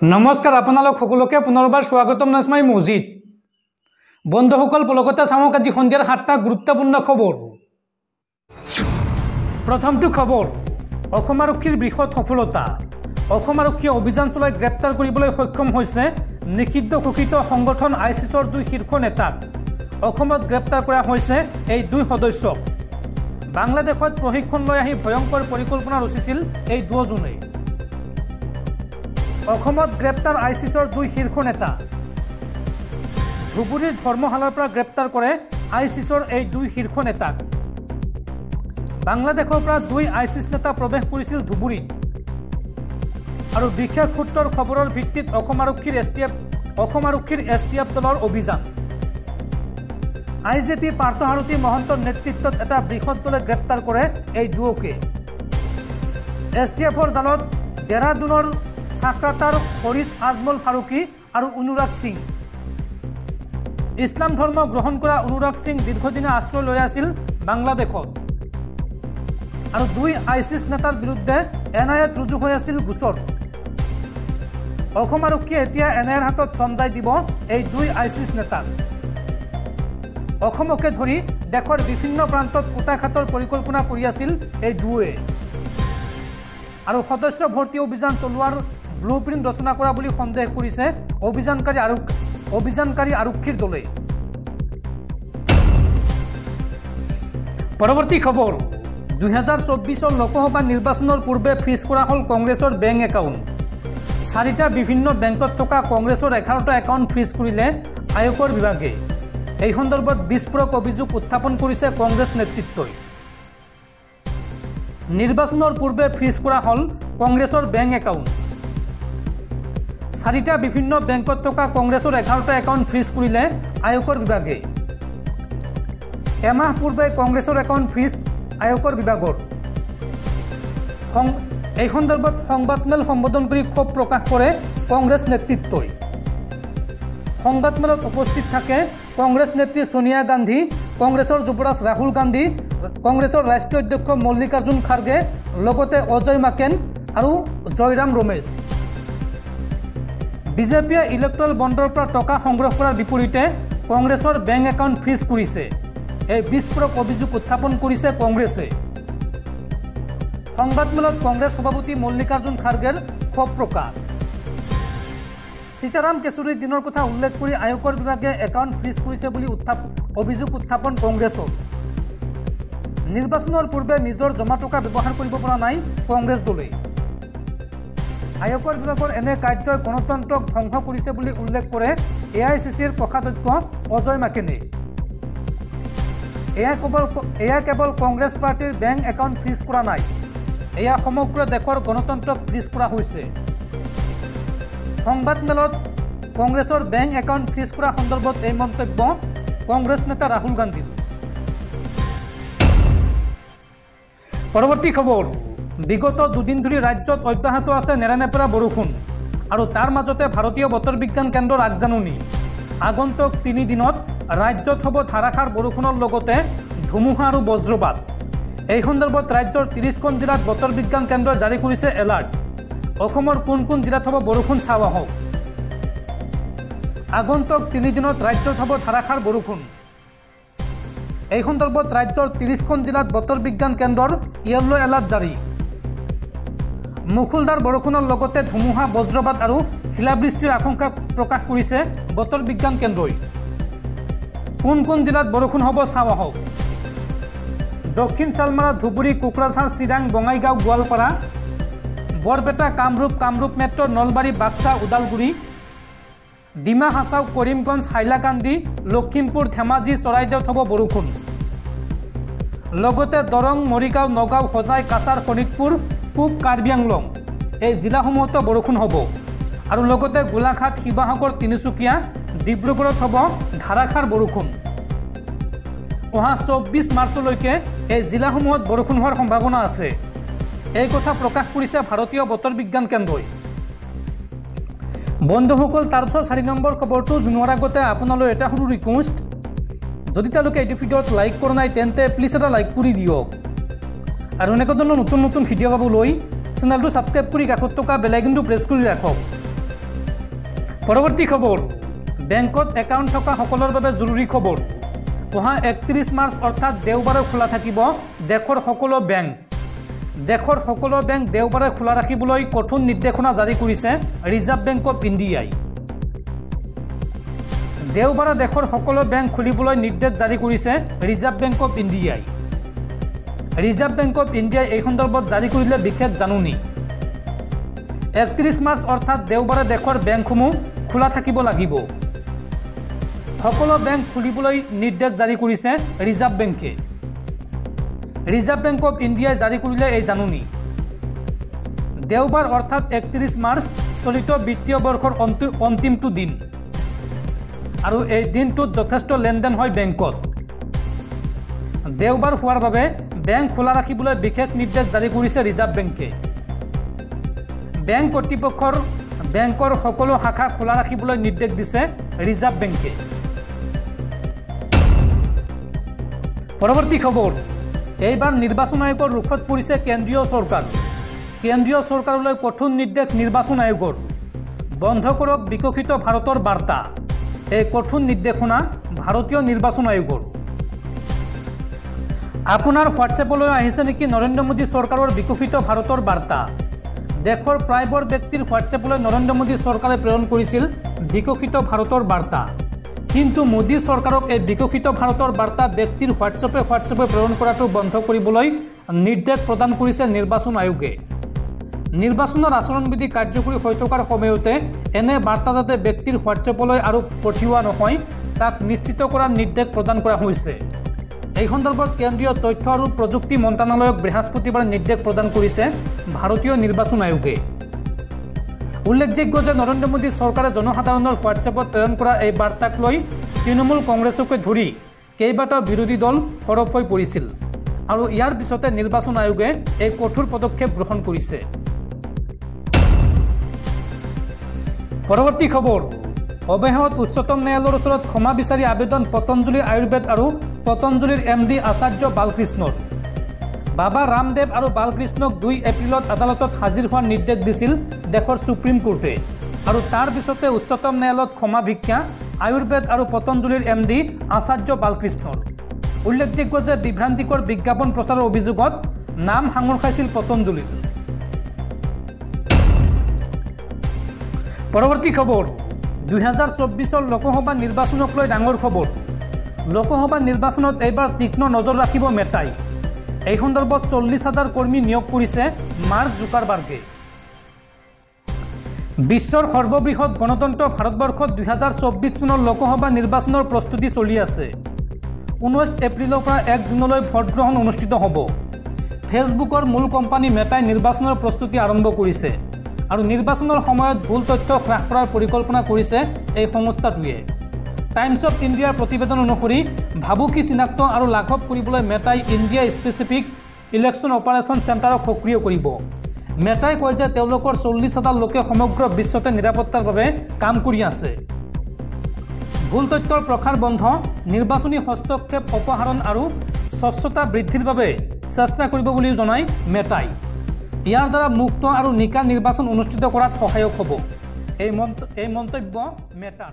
নমস্কাৰ আপোনালোক সকলোকে পুনৰবাৰ স্বাগতম নাজমাই মছজিদ বন্ধুসকল পলকতে চাওক আজি সন্ধিয়াৰ সাতটা গুৰুত্বপূৰ্ণ খবৰ। প্ৰথমটো খবৰ অসম আৰক্ষীৰ বৃহৎ সফলতা। অসম আৰক্ষীয়ে অভিযান চলাই গ্ৰেপ্তাৰ কৰিবলৈ সক্ষম হৈছে নিষিদ্ধ ঘোষিত সংগঠন আই চিছৰ দুই শীৰ্ষ নেতাক। অসমত গ্ৰেপ্তাৰ কৰা হৈছে এই দুই সদস্যক। বাংলাদেশত প্ৰশিক্ষণ লৈ আহি ভয়ংকৰ পৰিকল্পনা ৰচিছিল এই দুয়োজনে অসমত গ্ৰেপ্তাৰ আই চিছৰ দুই শীৰ্ষ নেতা। ধুবুৰীৰ ধৰ্মশালাৰ পৰা গ্ৰেপ্তাৰ কৰে আই চিছৰ এই দুই শীৰ্ষ নেতাক। বাংলাদেশৰ পৰা দুই আই চিছ নেতা প্ৰৱেশ কৰিছিল ধুবুৰীত। আৰু বিশেষ সূত্ৰৰ খবৰৰ ভিত্তিত অসম আৰক্ষীৰ এছ টি এফ অসম আৰক্ষীৰ এছ টি এফ দলৰ অভিযান। আই জে পি পাৰ্থসাৰথী মহন্তৰ নেতৃত্বত এটা বৃহৎ দলে গ্ৰেপ্তাৰ কৰে এই দুয়োকে। এছ টি এফৰ জালত ডেৰাডুনৰ চাক্ৰাটাৰ হৰিছ আজমল ফাৰুকী আৰু অনুৰাগ সিং। ইছলাম ধৰ্ম গ্ৰহণ কৰা অনুৰাগ সিং দীৰ্ঘদিনীয়া আশ্ৰয় লৈ আছিল বাংলাদেশত। আৰু দুই আইচিছ নেতাৰ বিৰুদ্ধে এন আই এত ৰুজু হৈ আছিল গোচৰ। অসম আৰক্ষীয়ে এতিয়া এন আই এৰ হাতত চমজাই দিব এই দুই আইচিছ নেতাক। অসমকে ধৰি দেশৰ বিভিন্ন প্ৰান্তত কুটাঘাতৰ পৰিকল্পনা কৰি আছিল এই দুয়োৱে। আৰু সদস্য ভৰ্তি অভিযান চলোৱাৰ ব্লু প্ৰিণ্ট ৰচনা কৰা বুলি সন্দেহ কৰিছে অভিযানকাৰী আৰক্ষী অভিযানকাৰী আৰক্ষীৰ দলে। পৰৱৰ্তী খবৰ দুহেজাৰ চৌব্বিছৰ লোকসভা নিৰ্বাচনৰ পূৰ্বে ফ্ৰিজ কৰা হ'ল কংগ্ৰেছৰ বেংক একাউণ্ট। চাৰিটা বিভিন্ন বেংকত থকা কংগ্ৰেছৰ এঘাৰটা একাউণ্ট ফ্ৰিজ কৰিলে আয়কৰ বিভাগে। এই সন্দৰ্ভত বিস্ফোৰক অভিযোগ উত্থাপন কৰিছে কংগ্ৰেছ নেতৃত্বই। নিৰ্বাচনৰ পূৰ্বে ফ্ৰিজ কৰা হ'ল কংগ্ৰেছৰ বেংক একাউণ্ট। চাৰিটা বিভিন্ন বেংকত থকা কংগ্ৰেছৰ এঘাৰটা একাউণ্ট ফ্ৰিজ কৰিলে আয়কৰ বিভাগে। এমাহ পূৰ্বে কংগ্ৰেছৰ একাউণ্ট ফ্ৰিজ আয়কৰ বিভাগৰ। এই সন্দৰ্ভত সংবাদমেল সম্বোধন কৰি ক্ষোভ প্ৰকাশ কৰে কংগ্ৰেছ নেতৃত্বই। সংবাদমেলত উপস্থিত থাকে কংগ্ৰেছ নেত্ৰী ছোনিয়া গান্ধী কংগ্ৰেছৰ যুৱৰাজ ৰাহুল গান্ধী কংগ্ৰেছৰ ৰাষ্ট্ৰীয় অধ্যক্ষ মল্লিকাৰ্জুন খাৰ্গে লগতে অজয় মাকেন আৰু জয়ৰাম ৰমেশ। বিজেপিয়ে ইলেক্ট্ৰল বণ্ডৰ পৰা টকা সংগ্ৰহ কৰাৰ বিপৰীতে কংগ্ৰেছৰ বেংক একাউণ্ট ফ্ৰিজ কৰিছে। এই বিস্ফোৰক অভিযোগ উত্থাপন কৰিছে কংগ্ৰেছে। সংবাদমেলত কংগ্ৰেছ সভাপতি মল্লিকাৰ্জুন খাৰ্গেৰ ক্ষোভ প্ৰকাশ সীতাৰাম কেঁচুৰীৰ দিনৰ কথা উল্লেখ কৰি আয়কৰ বিভাগে একাউণ্ট ফ্ৰিজ কৰিছে বুলি অভিযোগ উত্থাপন কংগ্ৰেছৰ। নিৰ্বাচনৰ পূৰ্বে নিজৰ জমা টকা ব্যৱহাৰ কৰিব পৰা নাই কংগ্ৰেছ দলে। আয়কৰ বিভাগৰ এনে কাৰ্যই গণতন্ত্ৰক ধ্বংস কৰিছে বুলি উল্লেখ কৰে এ আই চি চিৰ কোষাধ্যক্ষ অজয় মাকেনে। এয়া কেৱল এয়া কেৱল কংগ্ৰেছ পাৰ্টীৰ বেংক একাউণ্ট ফ্ৰিজ কৰা নাই এয়া সমগ্ৰ দেশৰ গণতন্ত্ৰক ফ্ৰিজ কৰা হৈছে। সংবাদমেলত কংগ্ৰেছৰ বেংক একাউণ্ট ফ্ৰিজ কৰা সন্দৰ্ভত এই মন্তব্য কংগ্ৰেছ নেতা ৰাহুল গান্ধীৰ। পৰৱৰ্তী খবৰ। বিগত দুদিন ধৰি ৰাজ্যত অব্যাহত আছে নেৰানেপেৰা বৰষুণ আৰু তাৰ মাজতে ভাৰতীয় বতৰ বিজ্ঞান কেন্দ্ৰৰ আগজাননী। আগন্তুক তিনিদিনত ৰাজ্যত হ'ব ধাৰাসাৰ বৰষুণৰ লগতে ধুমুহা আৰু বজ্ৰপাত। এই সন্দৰ্ভত ৰাজ্যৰ ত্ৰিছখন জিলাত বতৰ বিজ্ঞান কেন্দ্ৰই জাৰি কৰিছে এলাৰ্ট। অসমৰ কোন কোন জিলাত হ'ব বৰষুণ চাওঁ আহক। আগন্তুক তিনিদিনত ৰাজ্যত হ'ব ধাৰাসাৰ বৰষুণ। এই সন্দৰ্ভত ৰাজ্যৰ ত্ৰিছখন জিলাত বতৰ বিজ্ঞান কেন্দ্ৰৰ য়েল্ল' এলাৰ্ট জাৰি। মুখুলধাৰ বৰষুণৰ লগতে ধুমুহা বজ্ৰপাত আৰু শিলাবৃষ্টিৰ আশংকা প্ৰকাশ কৰিছে বতৰ বিজ্ঞান কেন্দ্ৰই। কোন কোন জিলাত বৰষুণ হ'ব চাওঁ আহক। দক্ষিণ চালমাৰা ধুবুৰী কোকৰাঝাৰ চিৰাং বঙাইগাঁও গোৱালপাৰা বৰপেটা কামৰূপ কামৰূপ মেট্ৰ নলবাৰী বাক্সা ওদালগুৰি ডিমা হাছাও কৰিমগঞ্জ হাইলাকান্দি লখিমপুৰ ধেমাজি চৰাইদেউত হ'ব বৰষুণ। লগতে দৰং মৰিগাঁও নগাঁও হোজাই কাছাৰ শোণিতপুৰ পূব কাৰ্বি আংলং এই জিলাসমূহতো বৰষুণ হ'ব। আৰু লগতে গোলাঘাট শিৱসাগৰ তিনিচুকীয়া ডিব্ৰুগড়ত হ'ব ধাৰাসাৰ বৰষুণ। অহা চৌব্বিছ মাৰ্চলৈকে এই জিলাসমূহত বৰষুণ হোৱাৰ সম্ভাৱনা আছে। এই কথা প্ৰকাশ কৰিছে ভাৰতীয় বতৰ বিজ্ঞান কেন্দ্ৰই। বন্ধুসকল তাৰপিছত চাৰি নম্বৰ খবৰটো। জনোৱাৰ আগতে আপোনালৈ এটা সৰু ৰিকুৱেষ্ট যদি তেওঁলোকে এইটো ভিডিঅ'ত লাইক কৰা নাই তেন্তে প্লিজ এটা লাইক কৰি দিয়ক। আৰু এনেকুৱা ধৰণৰ নতুন নতুন ভিডিঅ' পাবলৈ চেনেলটো ছাবস্ক্ৰাইব কৰি কাষত থকা বেলাইকনটো প্ৰেছ কৰি ৰাখক। পৰৱৰ্তী খবৰ বেংকত একাউণ্ট থকা সকলৰ বাবে জৰুৰী খবৰ। অহা একত্ৰিছ মাৰ্চ অৰ্থাৎ দেওবাৰে খোলা থাকিব দেশৰ সকলো বেংক। দেশৰ সকলো বেংক দেওবাৰে খোলা ৰাখিবলৈ কঠোৰ নিৰ্দেশনা জাৰি কৰিছে ৰিজাৰ্ভ বেংক অৱ ইণ্ডিয়াই। দেওবাৰে দেশৰ সকলো বেংক খুলিবলৈ নিৰ্দেশ জাৰি কৰিছে ৰিজাৰ্ভ বেংক অৱ ইণ্ডিয়াই। ৰিজাৰ্ভ বেংক অৱ ইণ্ডিয়াই এই সন্দৰ্ভত জাৰি কৰিলে বিশেষ জাননী। একত্ৰিছ মাৰ্চ অৰ্থাৎ দেওবাৰে দেশৰ বেংকসমূহ খোলা থাকিব লাগিব। সকলো বেংক খুলিবলৈ নিৰ্দেশ জাৰি কৰিছে ৰিজাৰ্ভ বেংকে ৰিজাৰ্ভ বেংক অৱ ইণ্ডিয়াই জাৰি কৰিলে এই জাননী। দেওবাৰ অৰ্থাৎ একত্ৰিছ মাৰ্চ চলিত বিত্তীয় বৰ্ষৰ অন্তি অন্তিমটো দিন। আৰু এই দিনটোত যথেষ্ট লেনদেন হয় বেংকত। দেওবাৰ হোৱাৰ বাবে বেংক খোলা ৰাখিবলৈ বিশেষ নিৰ্দেশ জাৰি কৰিছে ৰিজাৰ্ভ বেংকে। বেংক কৰ্তৃপক্ষৰ বেংকৰ সকলো শাখা খোলা ৰাখিবলৈ নিৰ্দেশ দিছে ৰিজাৰ্ভ বেংকে। পৰৱৰ্তী খবৰ এইবাৰ নিৰ্বাচন আয়োগৰ ৰোষত পৰিছে কেন্দ্ৰীয় চৰকাৰ। কেন্দ্ৰীয় চৰকাৰলৈ কঠোৰ নিৰ্দেশ নিৰ্বাচন আয়োগৰ। বন্ধ কৰক বিকশিত ভাৰতৰ বাৰ্তা। এই কঠোৰ নিৰ্দেশনা ভাৰতীয় নিৰ্বাচন আয়োগৰ। আপোনাৰ হোৱাটছএপলৈ আহিছে নেকি নৰেন্দ্ৰ মোদী চৰকাৰৰ বিকশিত ভাৰতৰ বাৰ্তা? দেশৰ প্ৰায়বোৰ ব্যক্তিৰ হোৱাটছএপলৈ নৰেন্দ্ৰ মোদী চৰকাৰে প্ৰেৰণ কৰিছিল বিকশিত ভাৰতৰ বাৰ্তা। কিন্তু মোদী চৰকাৰক এই বিকশিত ভাৰতৰ বাৰ্তা ব্যক্তিৰ হোৱাটছএপে হোৱাটছএপে প্ৰেৰণ কৰাটো বন্ধ কৰিবলৈ নিৰ্দেশ প্ৰদান কৰিছে নিৰ্বাচন আয়োগে। নিৰ্বাচনৰ আচৰণবিধি কাৰ্যকৰী হৈ থকাৰ সময়তে এনে বাৰ্তা যাতে ব্যক্তিৰ হোৱাটছএপলৈ আৰু পঠিওৱা নহয় তাক নিশ্চিত কৰাৰ নিৰ্দেশ প্ৰদান কৰা হৈছে। এই সন্দৰ্ভত কেন্দ্ৰীয় তথ্য আৰু প্ৰযুক্তি মন্ত্ৰালয়ক বৃহস্পতিবাৰে নিৰ্দেশ প্ৰদান কৰিছে ভাৰতীয় নিৰ্বাচন আয়োগে। উল্লেখযোগ্য যে নৰেন্দ্ৰ মোদী চৰকাৰে জনসাধাৰণৰ হোৱাটছএপত প্ৰেৰণ কৰা এই বাৰ্তাক লৈ তৃণমূল কংগ্ৰেছকে ধৰি কেইবাটাও বিৰোধী দল সৰব হৈ পৰিছিল আৰু ইয়াৰ পিছতে নিৰ্বাচন আয়োগে এই কঠোৰ পদক্ষেপ গ্ৰহণ কৰিছে। পৰৱৰ্তী খবৰ অৱশেষত উচ্চতম ন্যায়ালয়ৰ ওচৰত ক্ষমা বিচাৰি আবেদন পতঞ্জলি আয়ুৰ্বেদ আৰু পতঞ্জলিৰ এম ডি আচাৰ্য বালকৃষ্ণৰ। বাবা ৰামদেৱ আৰু বালকৃষ্ণক দুই এপ্ৰিলত আদালতত হাজিৰ হোৱাৰ নিৰ্দেশ দিছিল দেশৰ ছুপ্ৰিম কোৰ্টে। আৰু তাৰ পিছতে উচ্চতম ন্যায়ালয়ত ক্ষমা ভিক্ষা আয়ুৰ্বেদ আৰু পতঞ্জলিৰ এম ডি আচাৰ্য বালকৃষ্ণৰ। উল্লেখযোগ্য যে বিভ্ৰান্তিকৰ বিজ্ঞাপন প্ৰচাৰৰ অভিযোগত নাম সাঙুৰ খাইছিল পতঞ্জলিৰ। পৰৱৰ্তী খবৰ। দুহেজাৰ চৌব্বিছৰ লোকসভা নিৰ্বাচনক লৈ ডাঙৰ খবৰ। লোকসভা নিৰ্বাচনত এইবাৰ তীক্ষ্ণ নজৰ ৰাখিব মেটাই। এই সন্দৰ্ভত চল্লিছ হাজাৰ কৰ্মী নিয়োগ কৰিছে মাৰ্ক জুকাৰবাৰ্গে। বিশ্বৰ সৰ্ববৃহৎ গণতন্ত্ৰ ভাৰতবৰ্ষত দুহেজাৰ চৌব্বিছ চনৰ লোকসভা নিৰ্বাচনৰ প্ৰস্তুতি চলি আছে। ঊনৈছ এপ্ৰিলৰ পৰা এক জুনলৈ ভোটগ্ৰহণ অনুষ্ঠিত হ'ব। ফেচবুকৰ মূল কোম্পানী মেটাই নিৰ্বাচনৰ প্ৰস্তুতি আৰম্ভ কৰিছে আৰু নিৰ্বাচনৰ সময়ত ভুল তথ্য হ্ৰাস কৰাৰ পৰিকল্পনা কৰিছে এই সংস্থাটোৱে। টাইমছ অৱ ইণ্ডিয়াৰ প্ৰতিবেদন অনুসৰি ভাবুকি চিনাক্ত আৰু লাঘৱ কৰিবলৈ মেটাই ইণ্ডিয়া স্পেচিফিক ইলেকশ্যন অপাৰেশ্যন চেণ্টাৰক সক্ৰিয় কৰিব। মেটাই কয় যে তেওঁলোকৰ চল্লিছ হাজাৰ লোকে সমগ্ৰ বিশ্বতে নিৰাপত্তাৰ বাবে কাম কৰি আছে। ভুল তথ্যৰ প্ৰসাৰ বন্ধ নিৰ্বাচনী হস্তক্ষেপ অপসাৰণ আৰু স্বচ্ছতা বৃদ্ধিৰ বাবে চেষ্টা কৰিব বুলিও জনায় মেটাই। ইয়াৰ দ্বাৰা মুক্ত আৰু নিকা নিৰ্বাচন অনুষ্ঠিত কৰাত সহায়ক হ'ব। এই মন্ত এই মন্তব্য মেটাৰ।